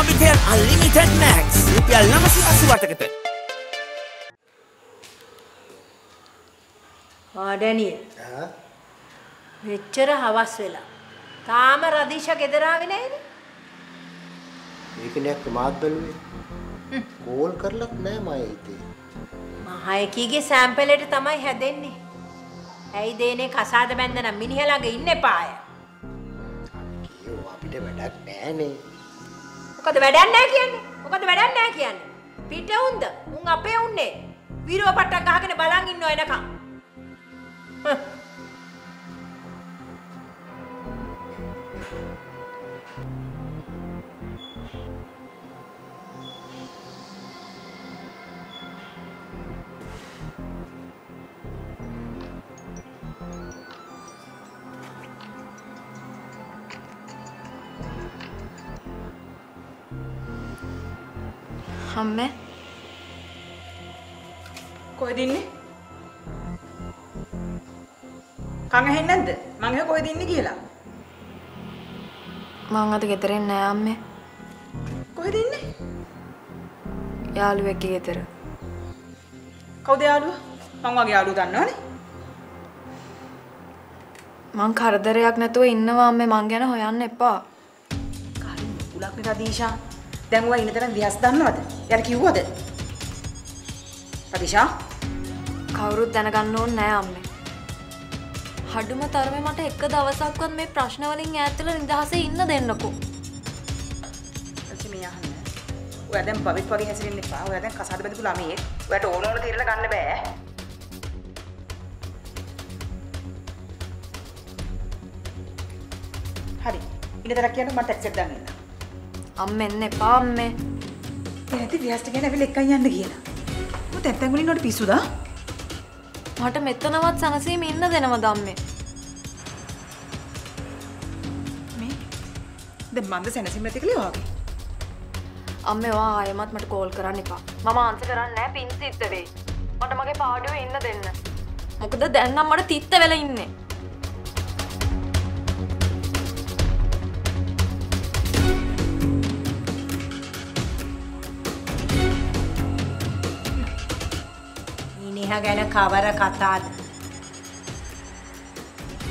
Mobitel unlimited Max රුපියල් නමසි අසුවටකට ආඩැනිය මෙච්චර හවස් වෙලා තාම රදීෂ ගෙදරාවේ නැයිද? ඒක නෑක් මාත් බැලුවේ කෝල් කරලත් නෑ මය හිතේ මහයකීගේ සෑම්පලෙට තමයි හැදෙන්නේ. ඇයි දේනේ කසාද බැන්ද නම් මිනිහ ළඟ ඉන්න. කියෝ අපිට වැඩක් නෑනේ මොකද වැඩක් නැහැ කියන්නේ? මොකද වැඩක් නැහැ කියන්නේ? පිට උන්ද? උන් අපේ උන්නේ. වීරව පට්ටක් ගහගෙන බලන් ඉන්නව එනකම්. හ්. අම්මේ කොහෙද ඉන්නේ? කන් ඇහෙන්නේ නැද්ද? මං ඇහ කොහෙද ඉන්නේ කියලා. මං අද ගෙදර එන්නේ නෑ අම්මේ. කොහෙද ඉන්නේ? යාළුවෙක්ගේ ගෙදර. කවුද යාළුවා? මං වගේ යාළුවෝ දන්නවනේ. මං කරදරයක් නැතුව ඉන්නවා අම්මේ මං ගැන හොයන්න එපා. කාරින් මුකුලක් නේ රදීෂා. දැන් ඔයා ඉන්න තැන වියස් දන්නවද? යාර කිව්වද? රදීෂා කවුරුත් දැනගන්න ඕනේ නෑ අම්මේ. හඩුම තරමේ මට එක දවසක්වත් මේ ප්‍රශ්න වලින් ඈත් වෙලා නිදහසේ ඉන්න දෙන්නකෝ. අහන්න. ඔයා දැන් බබෙක් වගේ හැසිරෙන්න එපා. ඔයා දැන් කසාද බැඳපු ළමයෙක්. ඔයාට ඕන ඕන තීරණ ගන්න බෑ. හරි. ඉන්න තරක් කියන්න ටැක්සි එක දාන්න. අම්මේ එන්න එපා අම්මේ. දැන් වියස්ට ගැන ඇවිල්ලා එක්කන් යන්න කියලා. මොකද තැන් වලින් නෝට පිස්සුදා? මට මෙතනවත් සනසීම ඉන්න දෙනවද අම්මේ? මේ දැන් මන්ද සැනසීම නැති කලේ වාගේ. අම්මේ ඔයා ආයෙමත් මට කෝල් කරන්න එපා. මම ආන්සර් කරන්නේ නෑ පින් සිද්ධ වෙයි. මට මගේ පාඩුවේ ඉන්න දෙන්න. මොකද දැන් නම් මට තිත්ත වෙලා ඉන්නේ. මිනිහ ගැන කවර කතාද?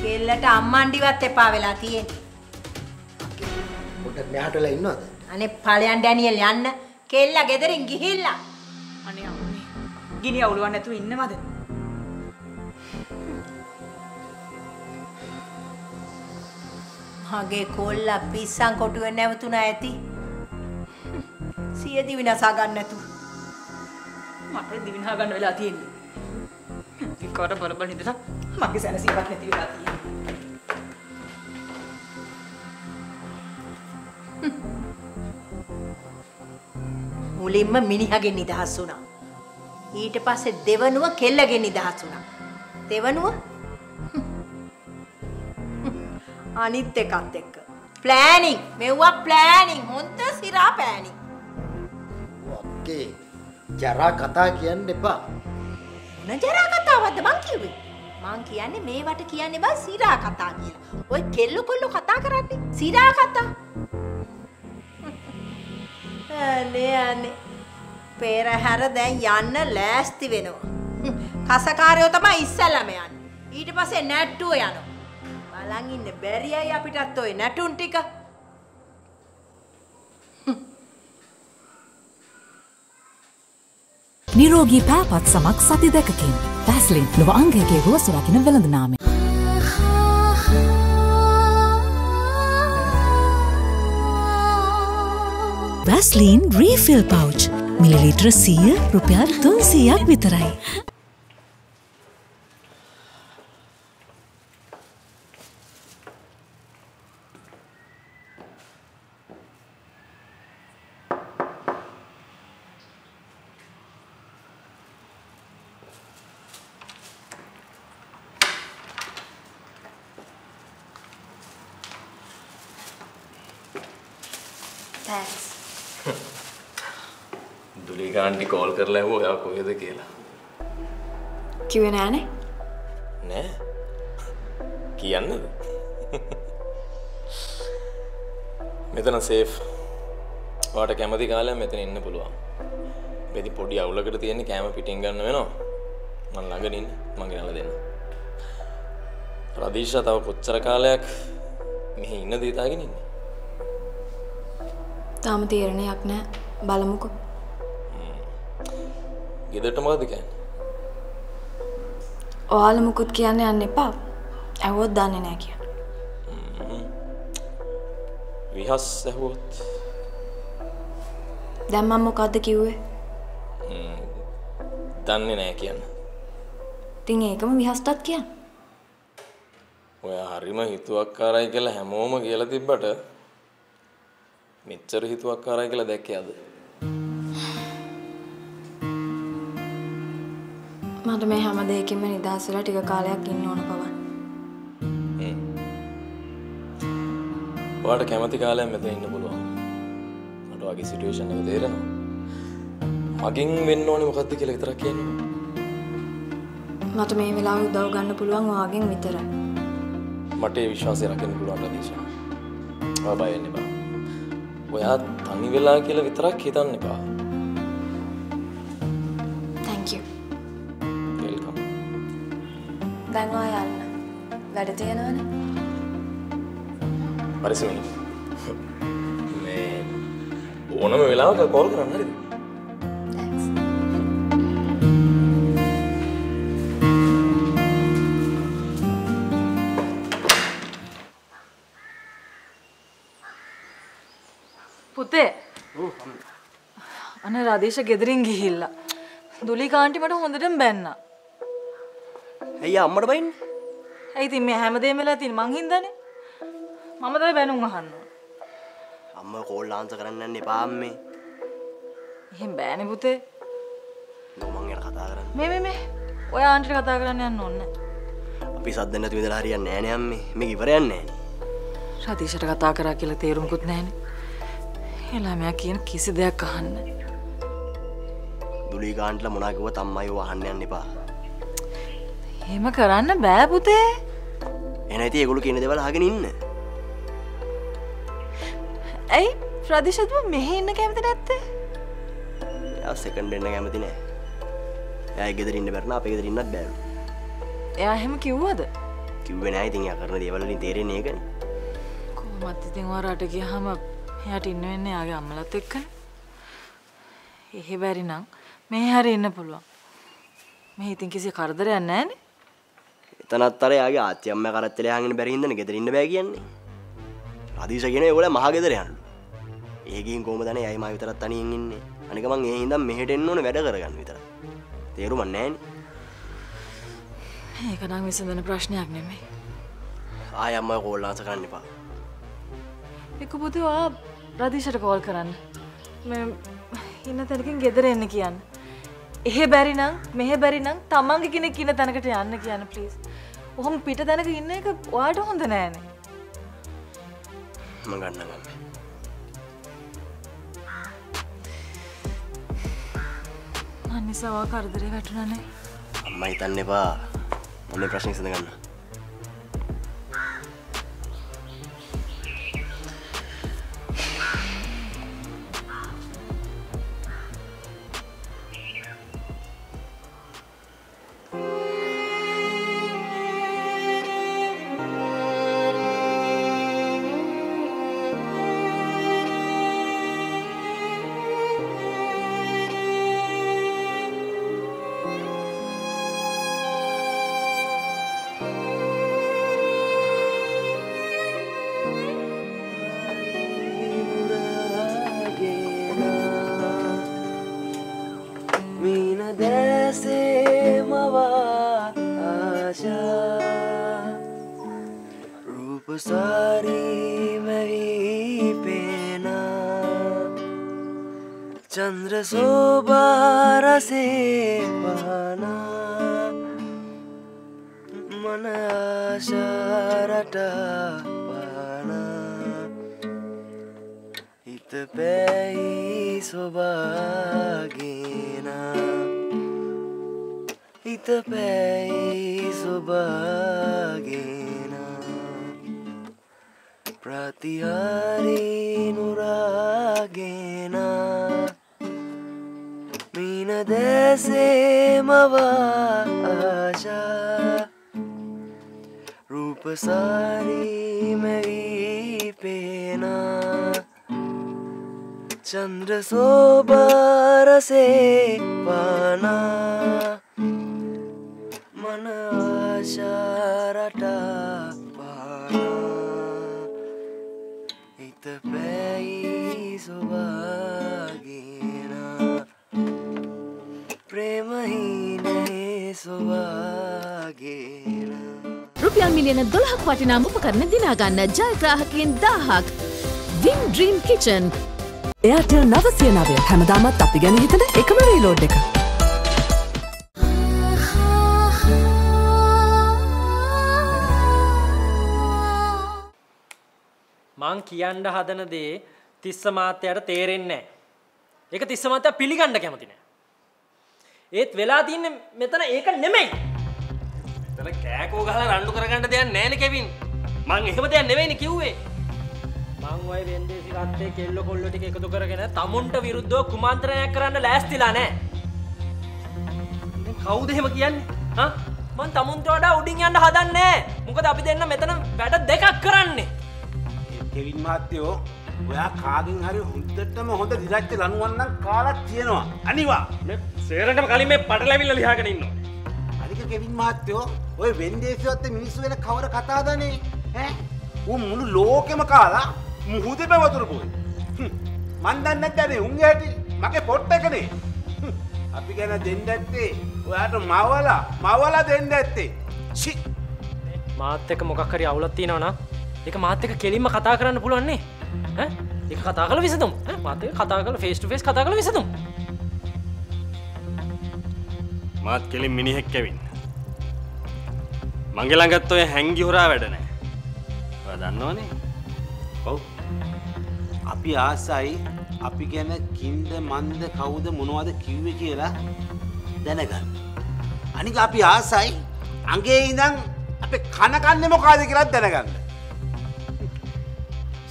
කෙල්ලට අම්මන්ඩිවත් එපා වෙලා තියෙන්නේ. පොඩ්ඩක් මෙහාට වෙලා ඉන්නවද අනේ ඵලයන් ඩැනියෙල් යන්න. කෙල්ල ගෙදරින් ගිහිල්ලා. අනේ අම්මේ. ගිනි අවුලුවක් නැතුව ඉන්නවද? මගේ කොල්ලා පිස්සන් කොටුවේ නැවතුණා ඇති. සියදි විනාසා ගන්න නැතුව. මට දිවිනා ගන්න වෙලා තියෙන්නේ. විකාර බල බල ඉඳලා මගේ සැනසීමක් නැති වෙලා තියෙන්නේ. මුලින්ම මිනිහගෙන් නිදහස් වුණා. ඊට පස්සේ දෙවනුව කෙල්ලගෙන් නිදහස් වුණා. දෙවනුව අනිත් එකත් එක්ක. ප්ලෑනින් මෙව්වා ප්ලෑනින් හොන්ත සිරා පෑනින්. ඔක්කේ ජරා කතා කියන්න එපා මොන ජරා කතාවක්ද මං කිව්වේ? මං කියන්නේ මේවට කියන්නේ බා සිරා කතා කියලා. ඔය කෙල්ල කොල්ල කතා කරන්නේ සිරා කතා. අනේ අනේ. පෙරහැර දැන් යන්න ලෑස්ති වෙනවා. කසකාරයෝ තමයි ඉස්සෙල්ලාම යන්නේ. ඊට පස්සේ නැට්ටුව යනවා. බලන් ඉන්න බැරියයි අපිටත් ඔය නැටුන් ටික. නිරෝගී පෑපත් සමක් සති දෙකකින් පැස්ලින් ලොව අංගයගේ රුවසුරකින වෙළඳනාමේ වැස්ලීන් රීෆිල් පවච් මිලිලිට්‍ර සීය රුපියල් තුන්සීයක් විතරයි. තෑන්ක්ස්. දුලිකාන්ටි කෝල් කරලා ඇහුවා ඔයා කොහෙද කියලා. කිව්වේ නෑනේ. නෑ. කියන්නද? මෙතන සේෆ්. වාට කැමති කාලයක් මෙතන ඉන්න පුළුවන් වෙදි පොඩි අවුලකට තියෙන්නේ කෑම පිටින් ගන්න වෙනවා මං ළඟට ඉන්න මං ගෙනල්ලා දෙන්න රදීෂා තව කොච්චර කාලයක් මෙහි ඉන්න දීතාගෙන ඉන්නේ තාම තීරණයක් නෑ. බලමුකෝ. ගෙදරට මොකද කියන්නේ? ඔයාල මුකුත් කියන්න යන්න එපා. ඇහුවොත් දන්නේ නෑ කිය විහස් ඇහුවොත්? දැම්මම් මොකක්ද කිව්වේ? දන්නේ නෑ කියන්න. තින් ඒකම විහස්ටත් කියන්න. ඔය හරිම හිතුවක්කාරයි කියලා හැමෝම කියලා තිබ්බට මෙච්චර හිතුවක්කාරයි කියලා දැක්කේ අද. මට මේ හැම දෙයකින්ම නිදහසලා ටික කාලයක් ඉන්න ඕන පවන්. ඔයාට කැමති කාලයක් මෙතන ඉන්න පුළුවන්. මට වගේ සිටුවේෂන් එක තේරෙනවා. මගෙන් වෙන්න ඕනේ මොකද්ද කියලා විතරක් කියන්නේ. මට මේ වෙලාව උදව් ගන්න පුළුවන් වාගෙන් විතරයි මට ඒ විශ්වාසය රකින්න පුළුවන් රදීෂා ඔයා බය වෙන්න එපා ඔයා තනි වෙලා කියලා විතරක් හිතන්න එපා. තැංක යු වෙල්කම් දැන් ඔයා යන්න. වැඩ තියෙනවනේ. පරිස්සමෙන් මේ ඕනම වෙලාවක කෝල් කරන්න හරිද රදීශ ගෙදරින් ගිහිල්ලා. දුලි කාන්ටි මට හොඳටම බැන්න. ඇයි අම්මට බයින්? ඇයි තින් මේ හැමදේම වෙලා තින් මං හින්දානේ. මම තමයි බැනුම් අහන්න ඕන. අම්ම කෝල් ලාන්ස කරන්න එපාම්මේ එහෙම බෑනේ පුතේ. නොමං යට කතා කරන්න. මේ මේ මේ. ඔය ආන්ටිට කතා කරන්න යන්න ඕනේ අපි සද්ද නැති විදලා හරියන්නේ නෑනේ අම්මේ. මේ ඉවරයන්නේ නෑනේ රදීශට කතා කරා කියලා තේරුම්කුත් නැහැනේ ඒ ළමයා කියන කිසි දෙයක් අහන්න දුලී කාන්ට්ල මොනා කිව්වත් අම්මයි ඔය අහන්න යන්න එපා. එහෙම කරන්න බෑ පුතේ. එන ඇති ඒගොල්ලෝ කියන දේවල් අහගෙන ඉන්න. ඇයි ප්‍රදිශතුව මෙහෙ ඉන්න කැමති නැත්තේ? එයා සෙකන්ඩ් එන්න කැමති නෑ. එයා ගෙදර ඉන්න බැරන අපේ ගෙදර ඉන්නත් බෑලු එයා එහෙම කිව්වද? කිව්වේ නෑ. ඉතින් එයා කරන දේවල් වලින් තේරෙන්නේ ඒකනේ. කොහොමත් ඉතින් ඔයා රට ගියාම එයාට ඉන්න වෙන්නේ එයාගේ අම්මලත් එක්කනේ. එහෙ බැරි නම් මේ හරි ඉන්න පුළුවන්. මේ ඉතින් කිසි කරදරයක් නැහැනේ. එතනත් අර යාගේ ආච්චි අම්මා කරත්තලේ හංගෙන බැරි හින්දානේ ගෙදර ඉන්න බෑ කියන්නේ. රදීෂ කියන ඒගොල්ලෝ මහ ගෙදර යන්නලු ඒ ගිහින් කොහමද අනේ අය මා විතරක් තනියෙන් ඉන්නේ. අනික මං ඒ හින්දා මෙහෙට එන්න ඕනේ වැඩ කරගන්න විතර තේරුම නෑනේ ඒක නම් විසඳන ප්‍රශ්නයක් නෙමෙයි. ආය අම්මා කෝල් ආන්සර් කරන්න එපා. එක්ක පුතේ ඔයා රදීෂට කෝල් කරන්න. මේ ඉන්න තැනකින් ගෙදර එන්න කියන්න එහෙ බැරි නම් මෙහෙ බැරි නම් තමන්ගේ කෙනෙක් ඉන්න තැනකට යන්න කියන්න ප්ලීස් ඔහොම පිට තැනක ඉන්න එක ඔයාට හොඳ නෑනේ. මං ගන්නම් අම්මේ මන් නිසා ඔයා කරදරේ වැටුණානේ. අම්මා හිතන්න එපා. මම මේ ප්‍රශ්නේ විසඳ ගන්නම් රූපසාරී මැවී පේනා චන්ද්‍ර සෝභාරසේ පහනා මන ආශාරට පානා හිත පැයි සොබාගෙන හිත පැයි සොබාගෙන ප්‍රතිහාරී නුරාගෙන මින දැසේමවා ආශා රූපසාරීමවී පේනා චන්ද්‍ර සෝබාරසේ පානා මන ආශාරටා පානා හිත පැයි සොවාගේනා ප්‍රේමහිනේ සොවාගේනා රුපියල් මිලියන දොළහක් වටිනා උපකරණ දිනාගන්න ජයග්‍රාහකයෙන් දාහක් විම් ඩ්‍රීම් කිචන් එයට නවසිය නවය හැමදාමත් අපි ගැන හිතන එකම රීලෝඩ් එක. මං කියන්න හදන දේ තිස්ස මාත්‍යයට තේරෙන්නේ නැහැ. ඒක තිස්ස මාත්‍යා පිළිගන්න කැමති නැහැ. ඒත් වෙලා තින්නේ මෙතන ඒක නෙමෙයි. මෙතන කෑකෝ ගහලා රණ්ඩු කරගන්න දෙයක් නැහැනේ කෙවින්. මං එහෙම දෙයක් නෙවෙයිනේ කිව්වේ. මං ඔය වෙන්දේසි රත්තේ කෙල්ල කොල්ල ටික එකතු කරගෙන තමුන්ට විරුද්ධව කුමන්ත්‍රණයක් කරන්න ලෑස්තිලා නැහැ. දැන් කවුද එහෙම කියන්නේ? හා? මං තමුන්ට වඩා උඩින් යන්න හදන්නේ නැහැ. මොකද අපි දෙන්න මෙතන වැඩ දෙකක් කරන්නේ. කෙවින් මහත්තයෝ ඔයා කාගෙන් හරි හොඳටම හොඳ දිරච්ච ලනුවන්නම් කාලක් තියෙනවා. අනිවා. සේරටම කලින් මේ පටලැවිල්ල ලියාගෙන ඉන්නවා. අනික කෙවින් මහත්තයෝ ඔය වෙන්දේසිවත්තේ මිනිස්සු වෙන කවර කතාදනේ ඈ? උන් මුළු ලෝකෙම කාලා මුහුදේ පැවතුරු පොයි මන් දන්නේ නැද්ද උන් ඇටි මගේ පොට් එකනේ. අපි ගැන දෙන්න ඇත්තේ ඔයාට මවලා මවලා දෙන්න ඇත්තේ ෂි. මාත් එක්ක මොකක් හරි අවුලක් තියෙනවා නම් ඒක මාත් එක්ක කෙලින්ම කතා කරන්න පුළුවන් නේ. ඈ? ඒක කතා කරලා විසඳමු. ඈ? මාත් එක්ක කතා කරලා ෆේස් ටු ෆේස් කතා කරලා විසඳමු. මාත් කෙලින් මිනිහෙක් ඇවින් මගේ ළඟත් ඔය හැංගි හොරා වැඩ නෑ. ඔයා දන්නවනේ. ඔව්. අපි ආසයි අපි ගැන කින්ද මන්ද කවුද මොනවද කිව්වේ කියලා දැනගන්න. අනික අපි ආසයි අගේ ඉඳන් අපේ කනකන්නේ මොකාද කියලාත් දැනගන්න.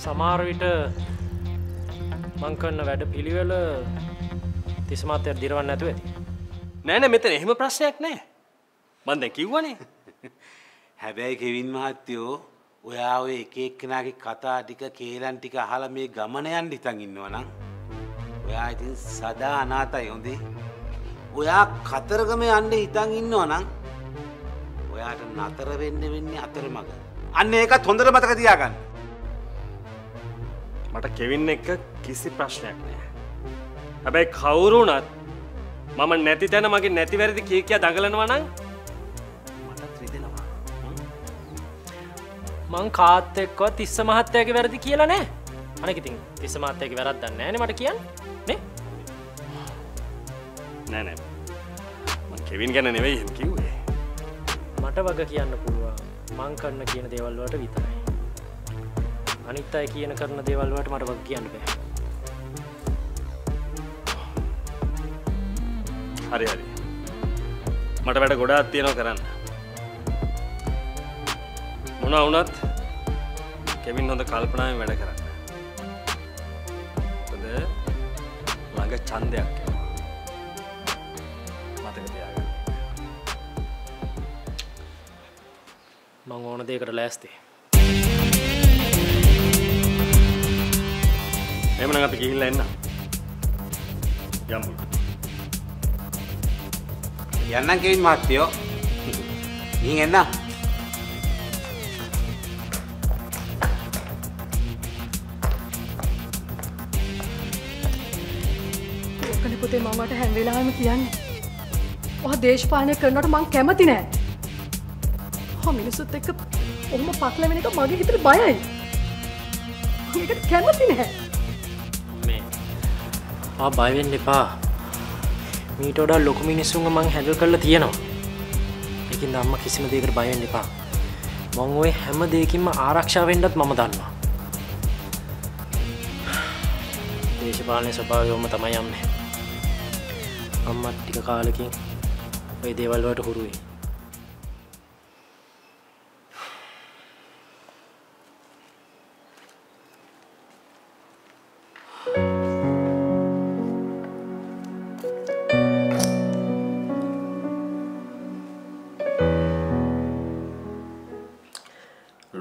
සමහර විට මං කරන වැඩ පිළිවෙල තිස්මාත්‍යයට දිරවන්න නැතුව ඇති නෑ නෑ මෙතන එහෙම ප්‍රශ්නයක් නෑ මන් දැන් කිව්වනේ හැබැයි කෙවින් මහත්තයෝ ඔයා ඔය එක එක්කෙනාගේ කතා ටික කේලන් ටික අහලා මේ ගමන යන්න හිතන් ඉන්නවා නම් ඔයා ඉතින් සදා අනාතයි හොඳේ. ඔයා කතරගම යන්න හිතන් ඉන්නවා නම් ඔයාට නතර වෙන්න වෙන්නේ අතරමඟ. අන්න ඒකත් හොඳට මතක තියාගන්න. මට කෙවින් එක කිසි ප්‍රශ්නයක් නෑ. හැබැයි කවුරුනත් මම නැති තැන මගේ නැති වැරදි කිය කිය දඟලනවා නම් මටත් රිදෙනවා. මං කාත් එක්ක තිස්ස මහත්තයගේ වැරදි කියලා නෑ. අනක ඉතින් තිස්ස මහත්තයගේ වැරත් දන්න ෑන මට කියන්න. නේ? නෑ නෑ. මං කෙවින් ගැන නෙවෙයි එහෙම කිව්වේ. මට වග කියන්න පුළුවන්. මං කරන්න කියන දේවල්වට විතරයි අනිත් අය කියන කරන දේවල්වට මට වග කියන්න බෑ. හරි හරි. මට වැඩ ගොඩාත් තියෙනවා කරන්න. මොන වුනත් කෙවින් හොඳ කල්පනාවෙන් වැඩ කරන්න. මොකද ළඟ ඡන්දයක් මතක තියාගන්න. මං ඕන දේකට ලෑස්තේ එහෙමනම් අපි ගිහිල්ලා එන්න යමු යන්නම් කෙවින් මහත්තයෝ. ගිහින් එන්න. ඕකන පුතේ මමට හැම වෙලාවෙම කියන්නේ. ඔහ දේශපාලනය කරනවට මං කැමති නෑ. ඔහ මිනිස්සුත් එක්ක ඔහොම පටලැවෙන එක මගේ හිතට බයයි. මම ඒකට කැමති නෑ. මේ ආ බයවෙන්න එපා. මීට වඩා ලොකු මිනිස්සුන්ව මං හැඩල් කරලා තියෙනවා. ඒකින් අම්ම කිසිම දෙයකට බයවෙන්න එපා. මං ඔය හැම දෙයකින්ම ආරක්ෂා වෙන්නත් මම දන්නවා. දේශපාලනය ස්වභාවයොම තමයි යන්නේ. අම්මත් ටික කාලෙකින් ඔය දේවල් වලට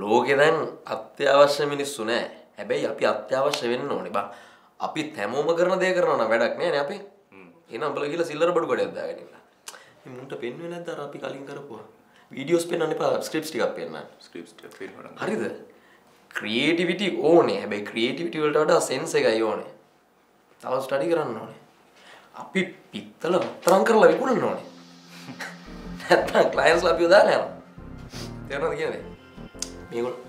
ලෝකෙ දැන් අත්‍යවශ්‍ය මිනිස්සු නෑ. හැබැයි අපි අත්‍යවශ්‍ය වෙන්න ඕනේ. බා අපි හැමෝම කරන දේ කරනවා නම් වැඩක් නෑනේ අපි. එහෙනම් උඹලා ගිහලා සිල්ලර බඩු කඩයක් දාගෙන ඉන්න. මේ මුන්ට පෙන්වෙන්නේ නැද්ද අර අපි කලින් කරපුවා? වීඩියෝස් පෙන්වන්න එපා ස්ක්‍රිප්ට්ස් ටිකක් පෙන්වන්න. ස්ක්‍රිප්ට්ස් ටික පෙන්වන්න. හරිද? ක්‍රියේටිවිටි ඕනේ. හැබැයි ක්‍රියේටිවිටි වලට වඩා සෙන්ස් එකයි ඕනේ. තව ස්ටඩි කරන්න ඕනේ. අපි පිත්තල රත්තරන් කරලා විකුණන්න ඕනේ. නැත්තම් ක්ලයන්ට්ස්ලා අපිව දාලා යනවා. තේරෙනවද කියන්නේ මේගොල්ලෝ.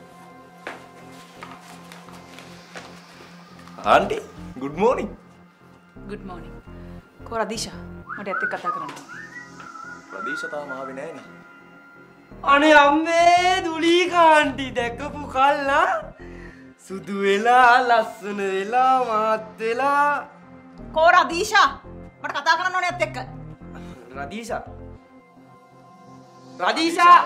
ආන්ටි ගුඩ් මෝනිින් ගුඩ් මෝනිින් කෝ රදීශා මට ඇත්ත කතා කරන්න ප්‍රදේශතා මාව නෑන අනේ අම්මේ දුලීකාන්ටි දැකපු කල්ලා. සුදු වෙලා ලස්සන වෙලා මාත් වෙලා. කෝ රදීශා මට කතා කරන්න ඕනේ ඇත්ත එක්ක. රදීෂා. රදීෂා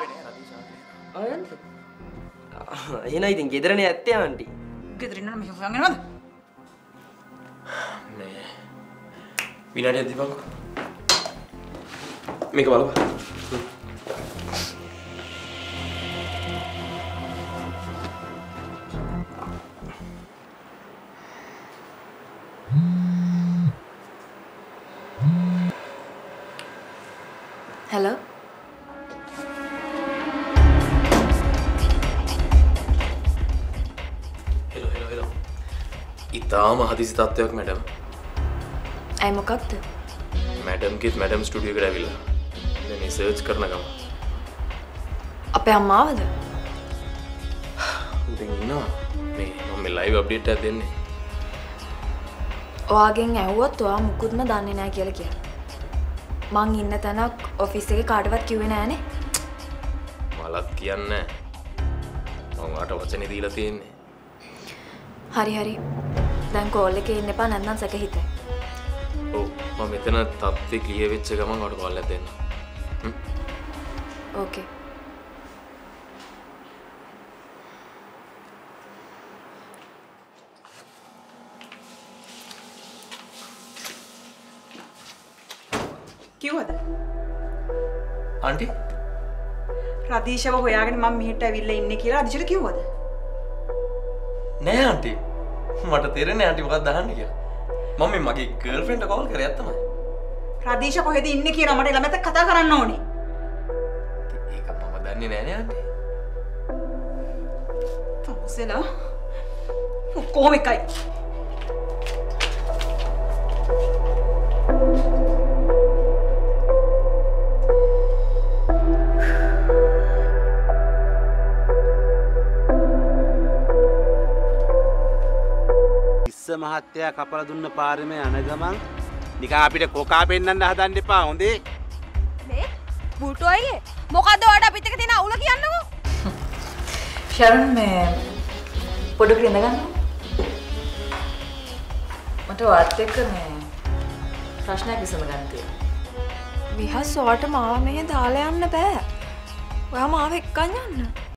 එහෙනම් ඉතින් ගෙදරනේ ඇත්තේ ආන්ටි? ගෙදරින් නම් මෙහෙම හොයන්ගෙනවද මේ විනාඩියක් දීපන්කෝ මේක බලපන් ඉතාම හදිසි තත්ත්වයක් මැඩම් ඇයි මොකක්ද? මැඩම්ගෙත් මැඩම් ස්ටඩිය එකට ඇවිල්ලා. දැන් සර්ච් කරන ගම අපේ අම්මාවද? දැන් ඉන්නවා. මේ මම මේ ලයිව් අප්ඩේට් එකක් දෙන්නේ. ඔයාගෙන් ඇහුවොත් ඔයා මුකුත්ම දන්නේ නැහැ කියලා කියන්න. මං ඉන්න තැනක් ඔෆිස් එකේ කාටවත් කිව්වේ නෑනේ. මලත් කියන්නේ මම වාට වචනේ දීලා තියෙන්නේ. හරි හරි. දැන් කෝල් එකේ ඉන්න එපා නැත්නම් සැක හිතේ. ඔව් මම මෙතන තත්ත්වේ ක්ලියර් වෙච්ච ගමන් වට කෝල් එකක් දෙන්න ඕකේ. කිව්වද? ආන්ටි රදීශව හොයාගෙන මම මෙහෙට ඇවිල්ලා ඉන්නේ කියලා රදීශට කිව්වද? නෑ ආන්ටි මට තේරෙන්නේ ආන්ටි මොකක්ද අහන්නේ කියලා. මම මගේ ගර්ල්ෆ්‍රෙන්ඩ් කෝල් කරේ ඇත්තමයි රදීශ කොහෙද ඉන්නේ කියලා මට ළමයට කතා කරන්න ඕනේ. ඒක මම දන්නේ නෑනේ ආන්ටි තමුසෙලා. කොහොම එකයි මහත්තයා කපල දුන්න පාරම යන ගමන් නිකා අපිට කොකා පෙන්න්න හදන්න එපා හොඳේ. මේ බුටුවයිගේ මොකක්ද ඔයාට අපිත් එක තියෙන අවුල කියන්නකෝ? ශරන් මේ පොඩකට ඉඳගන්න? මට වාත් එක්ක මේ ප්‍රශ්නයක් විසඳගන්න තියෙනවා. විහස් ඔයාට මාව මෙහෙ දාලා යන්න බෑ. ඔයා මාව එක්කන් යන්න.